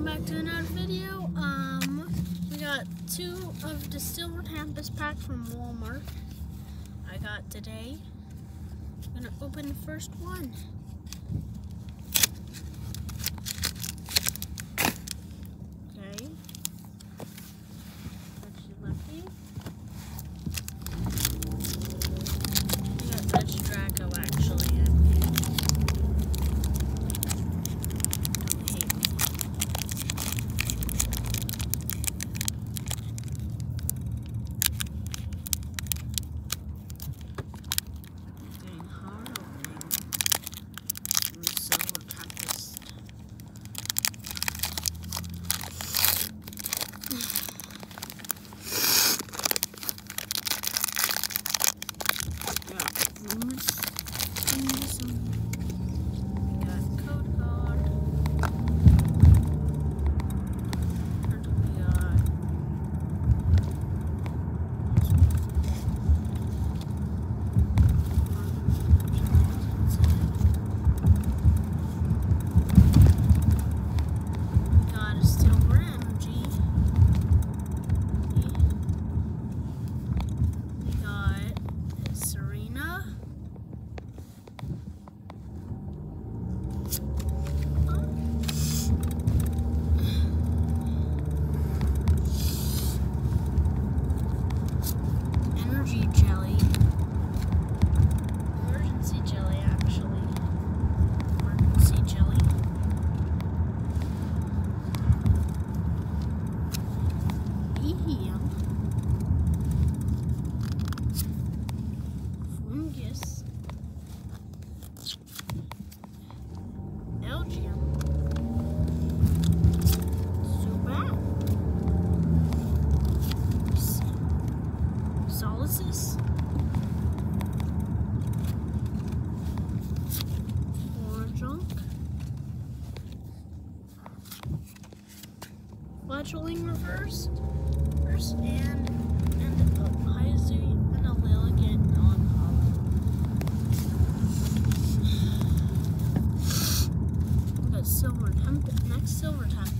welcome back to another video. Um, we got two of the Silver Tempest pack from Walmart. I got today. I'm gonna open the first one. Foongus. Elgyem. Zubat. S- Solosis. Junk. Reversed. First and and a Paizu and a non We got silver next silver tempest.